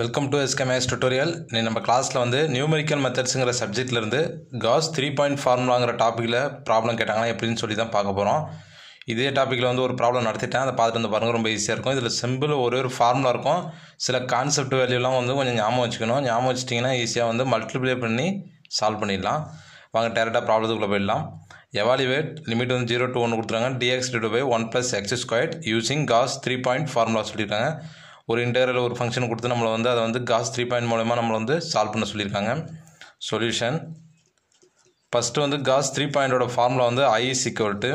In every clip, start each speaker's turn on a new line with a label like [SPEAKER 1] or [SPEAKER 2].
[SPEAKER 1] Welcome to SK maths tutorial நீ நம்ம கிளாஸில் வந்து நியூமெரிக்கல் மெத்தட்ஸுங்கிற சப்ஜெக்ட்லேருந்து காஸ் த்ரீ பாயிண்ட் ஃபார்முலாங்கிற டாப்பிக்கில் ப்ராப்ளம் கேட்டாங்கன்னா எப்படின்னு சொல்லி தான் பார்க்க போகிறோம் இதே டாப்பிக்கில் வந்து ஒரு ப்ராப்ளம் நடத்திட்டேன். அதை பார்த்துட்டு வந்து பாருங்கள் ரொம்ப ஈஸியாக இருக்கும். இதில் சிம்பிள் ஒரே ஒரு ஃபார்முலா இருக்கும். சில கான்செப்ட் வேல்யூலாம் வந்து கொஞ்சம் ஞாபகம் வச்சுக்கணும். ஞாபகம் வச்சிட்டிங்கன்னா ஈஸியாக வந்து மல்டிப்ளை பண்ணி சால்வ் பண்ணிடலாம். வாங்க டேரெக்டாக ப்ராப்ளத்துக்குள்ளே போயிடலாம். எவாலுவேட் லிமிட் வந்து ஜீரோ டு ஒன்று கொடுத்துருக்காங்க. Dx two by one plus x square using Gauss three point formula சொல்லியிருக்காங்க. ஒரு இன்டெகிரல் ஒரு ஃபங்க்ஷன் கொடுத்து நம்மளை வந்து அதை வந்து காஸ் த்ரீ பாயிண்ட் மூலயமா நம்மளை வந்து சால்வ் பண்ண சொல்லியிருக்காங்க. சொல்யூஷன் ஃபஸ்ட்டு வந்து காஸ் த்ரீ பாயிண்டோட ஃபார்முலா வந்து I is equal to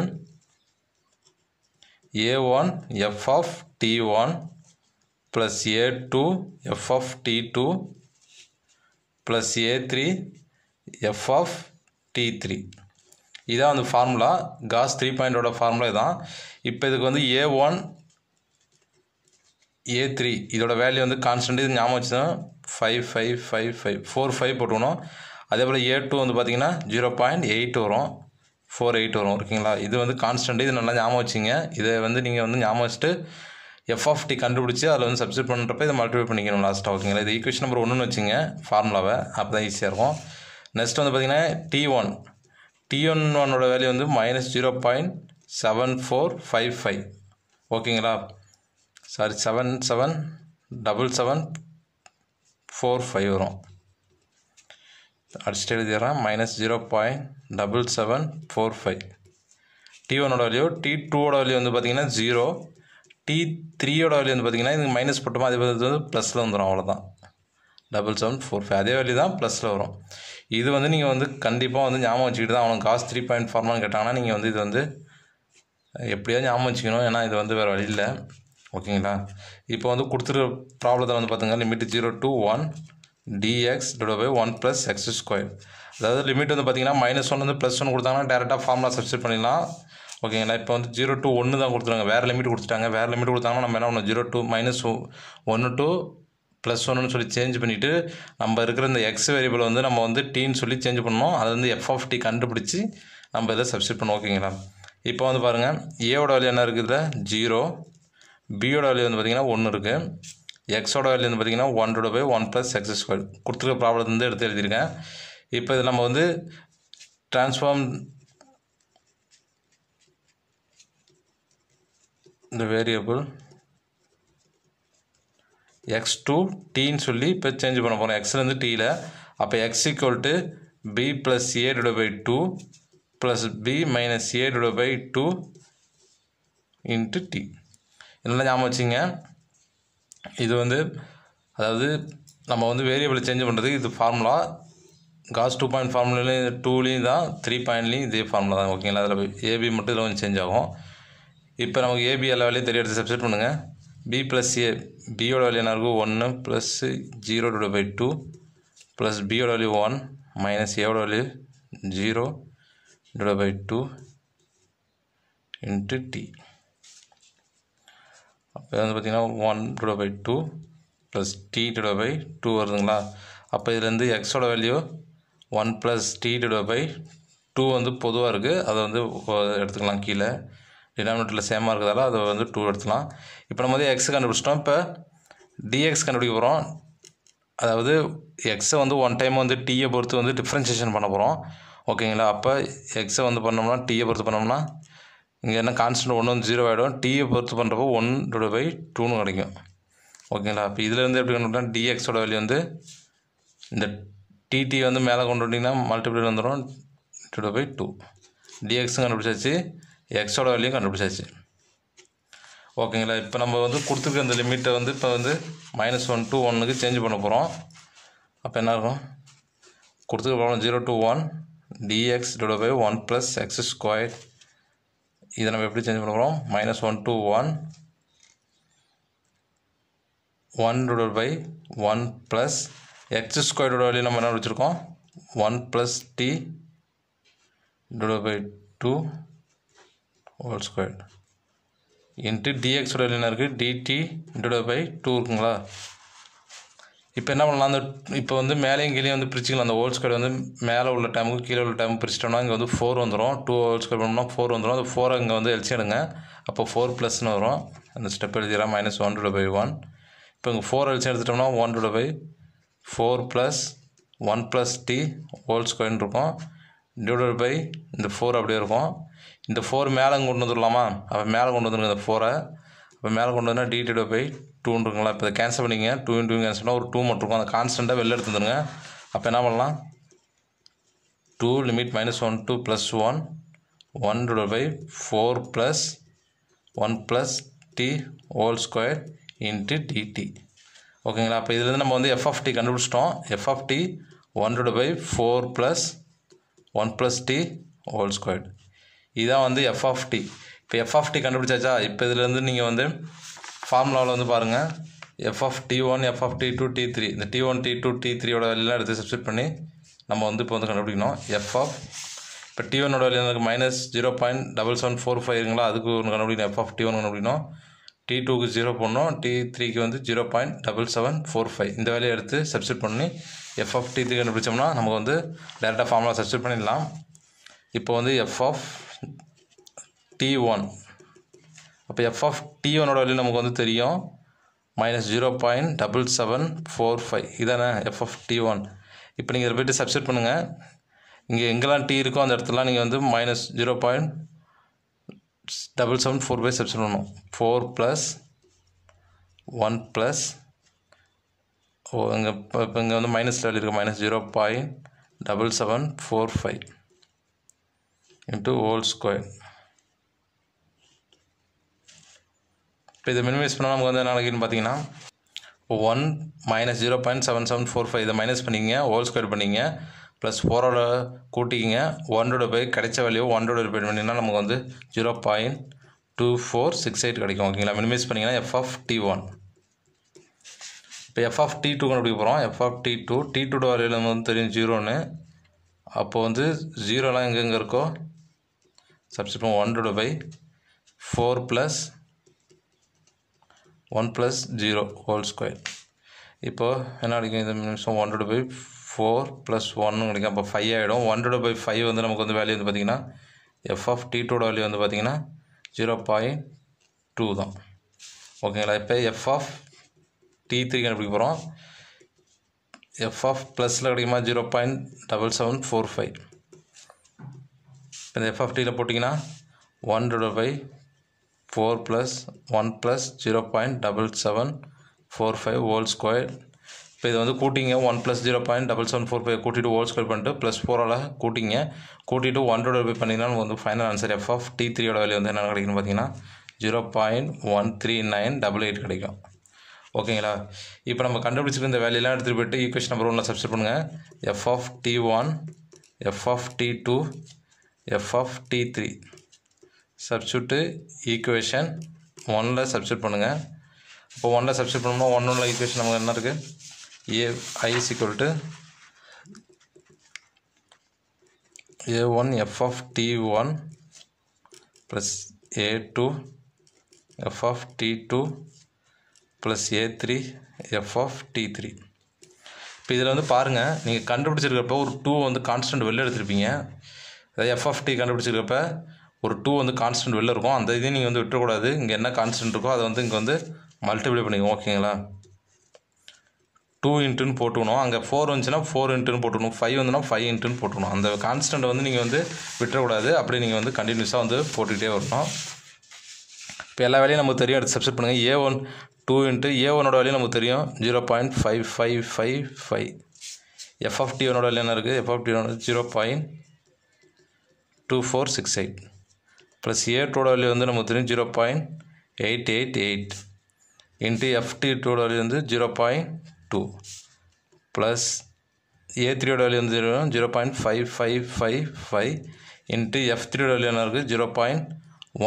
[SPEAKER 1] A one F of T one plus A two F of T two plus A three F of T three இதான் வந்து ஃபார்முலா காஸ் த்ரீ பாயிண்டோட formula இதான். இப்போ இதுக்கு வந்து A one A three இதோட value வந்து constant இது ஞாபகம் வச்சுதான் five five five five four five போட்டுக்கணும். அதே போல் ஏ டூ வந்து பார்த்தீங்கன்னா ஜீரோ பாயிண்ட் எயிட் வரும். ஃபோர் எயிட் வரும். ஓகேங்களா? இது வந்து கான்ஸ்டன்ட் இது நல்லா ஞாபகம் வச்சுங்க. இதை வந்து நீங்கள் வந்து ஞாபகம் வச்சுட்டு எஃப் ஆஃப் டி கண்டுபிடிச்சி அதில் வந்து சப்ஸ்டியூட் பண்ணுறப்ப இதை மல்டிப்ளை பண்ணிக்கணும் லாஸ்ட்டாக ஓகேங்களா? இது ஈக்குவேஷன் நம்பர் ஒன்றுன்னு வச்சுங்க. ஃபார்முலாவை அப்போ தான் ஈஸியாக இருக்கும். நெக்ஸ்ட் வந்து பார்த்தீங்கன்னா டி ஒன் டி ஒன் ஒன்னோட வேல்யூ வந்து minus zero point seven four five five ஓகேங்களா? Sorry seven seven double seven four five வரும். அடிச்சுட்டு எழுதிடுறேன். Minus zero point double seven four five T ஒனோட value D டூவோட வேல்யூ வந்து பார்த்தீங்கன்னா ஜீரோ டி த்ரீயோட value வந்து பார்த்திங்கன்னா இதுக்கு மைனஸ் போட்டோமா அதே வந்து ப்ளஸில் வந்துடும் அவ்வளோதான் டபுள் செவன் ஃபோர் ஃபைவ் அதே வேல்யூ தான் ப்ளஸில் வரும். இது வந்து நீங்கள் வந்து கண்டிப்பாக வந்து ஞாபகம் வச்சுக்கிட்டு தான் அவனுக்கு காசு த்ரீ பாயிண்ட் ஃபார்மான்னு கேட்டாங்கன்னா நீங்கள் வந்து இது வந்து எப்படியாவது ஞாபகம் வச்சுக்கணும். ஏன்னா இது வந்து வேறு வழி இல்லை. ஓகேங்களா? இப்போ வந்து கொடுத்துருக்க ப்ராப்ளத்தை வந்து பார்த்துங்க limit zero to one dx divide by one plus x square அதாவது லிமிட் வந்து பார்த்தீங்கன்னா மைனஸ் ஒன் வந்து ப்ளஸ் ஒன் கொடுத்தாங்கன்னா டேரெக்டாக ஃபார்முலா சப்ஸ்டியூட் பண்ணிடலாம். ஓகேங்களா? இப்போ வந்து ஜீரோ டூ ஒன்று தான் கொடுத்துருங்க வேறு லிமிட் கொடுத்துட்டாங்க. வேறு லிமிட் கொடுத்தாங்கன்னா நம்ம என்ன பண்ணணும்? ஜீரோ டூ மைனஸ் ஒன்று டூ ப்ளஸ் ஒன்னு சொல்லி சேஞ்ச் பண்ணிவிட்டு நம்ம இருக்கிற இந்த எக்ஸ் வேரியபிள் வந்து நம்ம வந்து டீன்னு சொல்லி சேஞ்ச் பண்ணோம் அது வந்து எஃப் ஆஃப் டி கண்டுபிடிச்சி நம்ம இதை சப்ஸ்டியூட் பண்ணுவோம் ஓகேங்களா? இப்போ வந்து பாருங்கள் ஏவோட வேல்யூ என்ன இருக்குது? ஜீரோ பியோட வேல்யூ வந்து பார்த்திங்கன்னா ஒன்று இருக்குது எக்ஸோட வேல்யூ வந்து பார்த்திங்கன்னா one by one plus x square கொடுத்துருக்க ப்ராப்ளம் வந்து எடுத்து எழுதியிருக்கேன். இப்போ இது நம்ம வந்து ட்ரான்ஸ்ஃபார்ம் இந்த வேரியபிள் எக்ஸ் டூ டீன்னு சொல்லி இப்போ சேஞ்ச் பண்ண போகிறோம் எக்ஸ்லேருந்து டீயில் அப்போ x equal to B plus A divide by two plus B minus A divide by two into T இதெல்லாம் ஞாபகம் வச்சுங்க? இது வந்து அதாவது நம்ம வந்து வேரியபிளை சேஞ்ச் பண்ணுறதுக்கு இது ஃபார்முலா காஸ் டூ பாயிண்ட் ஃபார்முலாலையும் டூலேயும் தான் த்ரீ பாயிண்ட்லேயும் இதே ஃபார்முலா தான் ஓகேங்களா அதில் ஏபி மட்டும் இதில் கொஞ்சம் சேஞ்ச் ஆகும். இப்போ நமக்கு ஏபி எல்லா வேலையும் தெரிய எடுத்து சப்ஸ்ட் பண்ணுங்கள் பி ப்ளஸ் ஏ பியோட வேல்யூ என்ன இருக்கும்? ஒன்று plus zero divide by two plus பியோட வேல்யூ ஒன் மைனஸ் ஏவோட value zero divide by two into T அப்போ வந்து பார்த்திங்கன்னா one divide by two plus T divide by two வருதுங்களா? அப்போ இதுலேருந்து எக்ஸோட value one plus T divide by two வந்து பொதுவாக இருக்குது அதை வந்து எடுத்துக்கலாம் கீழே. டினாமினேட்டரில் சேமாக இருக்கிறதால அதை வந்து டூ எடுத்துக்கலாம். இப்போ நம்ம வந்து எக்ஸ் கண்டுபிடிச்சிட்டோம். இப்போ டிஎக்ஸ் கண்டுபிடிக்க போகிறோம் அதாவது எக்ஸை வந்து ஒன் டைம் வந்து டீயை பொறுத்து வந்து டிஃப்ரென்சியேஷன் பண்ண போகிறோம் ஓகேங்களா அப்போ எக்ஸை வந்து பண்ணோம்னா டீயை பொறுத்து பண்ணோம்னா இங்கே என்ன கான்ஸ்டன்ட் ஒன்று வந்து ஜீரோ ஆகிடும் டியை பொறுத்து பண்ணுறப்போ ஒன் டிவைட் பை டூன்னு கிடைக்கும். ஓகேங்களா இப்போ இதுலேருந்து எப்படி கண்டுபிடிச்சா டிஎக்ஸோட வேல்யூ வந்து இந்த டிடி வந்து மேலே கொண்டு வந்தீங்கன்னா மல்டிபிள் வந்துடும். டிவைட் பை டூ டிஎக்ஸும் கண்டுபிடிச்சாச்சு. எக்ஸோட வேல்யூ கண்டுபிடிச்சாச்சு. ஓகேங்களா இப்போ நம்ம வந்து கொடுத்துருக்க இந்த லிமிட்டை வந்து இப்போ வந்து மைனஸ் ஒன் டூ ஒன்னுக்கு சேஞ்ச் பண்ண போகிறோம் அப்போ என்ன இருக்கும் கொடுத்துருக்க problem zero two one dx divide by one plus x square இதை நம்ம எப்படி சேஞ்ச் பண்ண போகிறோம் minus one two one one divide by one plus x ஸ்கொயரோட வழியில் நம்ம என்ன வச்சுருக்கோம்? One plus T divide by two whole square into டிஎக்ஸோட value என்ன இருக்குது டிடி டிவைட் பை டூ இருக்குங்களா? இப்போ என்ன பண்ணலாம்? அந்த இப்போ வந்து மேலேயும் கீழே வந்து பிரிச்சுக்கலாம். அந்த ஹோல் ஸ்கொயர் வந்து மேலே உள்ள டைமுக்கு கீழே உள்ள டைமுக்கு பிரிச்சிட்டோம்னா இங்கே வந்து ஃபோர் வந்துடும் டூ ஹோல் ஸ்கொயர் பண்ணோம்னா ஃபோர் வந்துடும் அந்த ஃபோரை இங்கே வந்து எல்சி எடுங்க. அப்போ ஃபோர் ப்ளஸ்னு வரும். அந்த ஸ்டெப் எழுதிடலாம் minus one two by one இப்போ இங்கே ஃபோர் எல்சி எடுத்துட்டோம்னா one two by four plus one plus T whole ஸ்கொயர்னு இருக்கும். டிவைடட் பை இந்த ஃபோர் அப்படியே இருக்கும். இந்த ஃபோர் மேலே கொண்டு வந்துடலாமா அப்போ மேலே கொண்டு வந்துருங்க இந்த ஃபோரை இப்போ மேலே கொண்டு வந்தால் டி டிவைட் பை டூன்னு இருக்குங்களா இப்போ இதை கேன்சல் பண்ணிங்க டூ இன்டூ கேன்சல் பண்ணால் ஒரு டூ மட்டும் இருக்கும். அந்த கான்ஸ்டண்ட்டாக வெளில எடுத்து அப்போ என்ன பண்ணலாம்? Two limit minus one two plus one one divide by four plus one plus T whole square into dt ஓகேங்களா? அப்போ இதுலேருந்து நம்ம வந்து எஃப்எஃப் டி கண்டுபிடிச்சிட்டோம். F F T one divide by four plus one plus T whole square இதுதான் வந்து F F T இப்போ F of T கண்டுபிடிச்சாச்சா? இப்போ இதுலேருந்து நீங்கள் வந்து ஃபார்முலாவில் வந்து பாருங்கள் F of T one F of T two T three இந்த T one T two T த்ரீயோட எல்லாம் எடுத்து சப்ஸ்டிட் பண்ணி நம்ம வந்து இப்போ வந்து கண்டுபிடிக்கணும். எஃப் ஆஃப் இப்போ டி ஒன்னோட வேல்யூ எனக்கு minus zero point double seven four five ஃபைவ்ங்களா அதுக்கு ஒன்று கண்டுபிடிக்கணும். எஃப் ஆஃப் டி ஒன் கண்டுபிடிக்கணும். டி டூக்கு ஜீரோ போடணும். டி த்ரீக்கு வந்து zero point double seven four five இந்த வேலையை எடுத்து சப்ஸ்டிட் பண்ணி எஃப் ஆஃப் டி த்ரீ கண்டுபிடிச்சோம்னா நமக்கு வந்து டேரெக்டாக ஃபார்முலா சப்ஸ்டிட் பண்ணிடலாம். இப்போ வந்து எஃப் ஆஃப் டி ஒன் அப்போ எஃப் ஆஃப் டி ஒனோட வேல்யூ நமக்கு வந்து தெரியும். Minus zero point double seven four five இதானே எஃப் ஆஃப் டி ஒன் இப்போ நீங்கள் இதில் போய்ட்டு சப்ஸ்டிட் பண்ணுங்கள் இங்கே எங்கெல்லாம் டி இருக்கோ அந்த இடத்துலாம் நீங்கள் வந்து minus zero point double seven four by substitute பண்ணணும். Four plus one plus O இங்கே இப்போ இப்போ இங்கே வந்து மைனஸ் வேல்யூ இருக்குது minus zero point double seven four five into whole square இப்போ இதை மினிமைஸ் பண்ணால் நமக்கு வந்து என்ன நடக்குதுன்னு பார்த்தீங்கன்னா one minus zero point seven seven four five இதை மைனஸ் பண்ணிங்க ஹோல் ஸ்கொயர் பண்ணிங்க ப்ளஸ் ஃபோரோட கூட்டிக்கிங்க ஒன்னோட போய் கிடைச்ச வேல்யூ ஒன்னோட ரிப்பீட் பண்ணிங்கன்னா நமக்கு வந்து zero point two four six eight கிடைக்கும் ஓகேங்களா மினிமைஸ் பண்ணிங்கன்னா எஃப் ஆஃப் டி ஒன் இப்போ எஃப் ஆஃப் டி டூ கண்டுபிடிக்க போகிறோம் F of T two T டூட value நமக்கு வந்து தெரியும் ஜீரோன்னு அப்போ வந்து ஜீரோலாம் எங்கெங்கே இருக்கோ? சப்ஸ்டிட் பண்ணுவோம் two by four plus one plus zero whole square இப்போது என்ன கிடைக்கும் இந்த நிமிஷம் ஒன்றோட பை ஃபோர் ப்ளஸ் ஒன்னு கிடைக்கும் அப்போ ஃபைவ் ஆகிடும் ஒன் டூ பை ஃபைவ் வந்து நமக்கு வந்து வேல்யூ வந்து பார்த்திங்கன்னா எஃப் ஆஃப் டி டூட வேல்யூ வந்து பார்த்திங்கன்னா ஜீரோ பாயிண்ட் டூ தான். ஓகேங்களா இப்போ எஃப் ஆஃப் டி த்ரீ கண்டுபிடிக்க போகிறோம் எஃப் ஆஃப் ப்ளஸில் கிடைக்குமா? Zero point double seven four five இந்த எஃப் ஆஃப் டியில் போட்டிங்கன்னா one divide by four plus one plus zero point double seven four five whole square இப்போ இது வந்து கூட்டிங்க. One plus zero point double seven four five கூட்டிட்டு whole square பண்ணிட்டு plus ஃபோரால் கூட்டிங்க. கூட்டிட்டு ஒன்றோட பை பண்ணிங்கன்னா வந்து final answer F of T த்ரீயோட வேல்யூ வந்து என்ன கிடைக்குன்னு பார்த்தீங்கன்னா zero point one three nine double eight கிடைக்கும். ஓகேங்களா? இப்போ நம்ம கண்டுபிடிச்சிருக்க இந்த வேலையெல்லாம் எடுத்துகிட்டு போயிட்டு ஈக்குவேஷன் நம்பர் ஒன்றில் சப்ஸ்ட் பண்ணுங்கள் F of T one F of T two F of T three substitute equation ஒனில் சப்ஸ்டியூட் பண்ணுங்கள் இப்போ ஒனில் சப்ஸ்டியூட் பண்ணோம்னா ஒன்றில் ஈக்குவேஷன் நமக்கு என்ன இருக்குது A I equal to A one F of T one plus A two F of T two plus A three F of T three இப்போ இதில் வந்து பாருங்கள் நீங்கள் கண்டுபிடிச்சிருக்கிறப்ப ஒரு டூ வந்து கான்ஸ்டன்ட் வெளில எடுத்திருப்பீங்க. அதாவது எஃப்எஃப்டி கண்டுபிடிச்சிருக்கப்ப ஒரு டூ வந்து கான்ஸ்டன்ட் வெளில இருக்கும். அந்த இதையும் நீங்கள் வந்து விட்டுறக்கூடாது. இங்கே என்ன கான்ஸ்டன்ட் இருக்கோ அதை வந்து இங்கே வந்து மல்டிப்ளை பண்ணிக்கோங்க. ஓகேங்களா டூ இன்ட்டுன்னு போட்டுக்கணும். அங்கே ஃபோர் வந்துச்சுன்னா ஃபோர் இன்ட்டுன்னு போட்டுக்கணும். ஃபைவ் வந்துன்னா ஃபைவ் இன்ட்டுன்னு போட்டுக்கணும். அந்த கான்ஸ்டன்ட் வந்து நீங்கள் வந்து விட்டுறக்கூடாது. அப்படி நீங்கள் வந்து கண்டினியூஸாக வந்து போட்டுக்கிட்டே வரணும். இப்போ எல்லா வேலையும் நமக்கு தெரியும். எடுத்து சப்ஸ்ட் பண்ணுங்கள் A one two into A ஒனோட வேலையும் நமக்கு தெரியும். Zero point five five five five F F T ஒனோட வேலை என்ன இருக்குது F F T zero point two four six eight plus A value வந்து நமக்கு தெரியும் zero point eight eight eight into F T டூட value வந்து zero point two plus A த்ரீயோட value வந்து zero point five five five five into F த்ரீயோட value என்ன இருக்குது zero point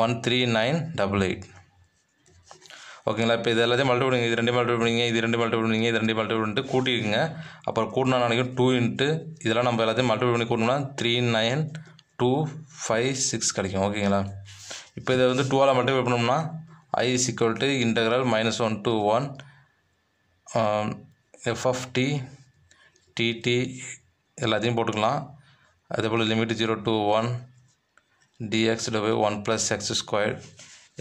[SPEAKER 1] one three nine double eight ஓகேங்களா இப்போ இது எல்லாத்தையும் மல்டிபிள் பண்ணுங்க இது ரெண்டு மல்டிபிள் பண்ணிங்க இது ரெண்டு மல்டிபிள் பண்ணிங்க இது ரெண்டு மல்டிபிள் பண்ணிட்டு கூட்டிக்கங்க. அப்புறம் கூட்டினா நினைக்கும் டூ இன்ட்டு இதெல்லாம் நம்ம எல்லாத்தையும் மல்டிபிள் பண்ணி கூட்டினா three nine two five six கிடைக்கும். ஓகேங்களா இப்போ இதை வந்து டூவால் மட்டும் பண்ணோம்னா I is equal to integral minus one two one F of T dt எல்லாத்தையும் போட்டுக்கலாம். அதேபோல் limit zero two one dx டபு one plus x square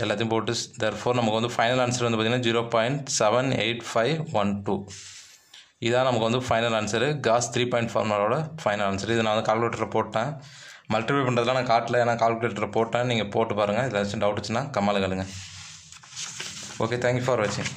[SPEAKER 1] எல்லாத்தையும் போட்டு தர்ஃபோர் நமக்கு வந்து ஃபைனல் ஆன்சர் வந்து பார்த்திங்கன்னா zero point seven eight five one two இதான் நமக்கு வந்து final answer Gauss three point ஃபார்முலாவோட final answer இது நான் வந்து கால்குலேட்டரில் போட்டேன். மல்டிப்ளை பண்ணுறதுலாம் நான் காட்டில். ஏன்னா கால்குலேட்டரை போட்டேன். நீங்கள் போட்டு பாருங்கள் ஏதாச்சும் டவுட் இருந்துச்சுன்னா கம்மால் கேளுங்க ஓகே தேங்க்யூ ஃபார் வாட்சிங்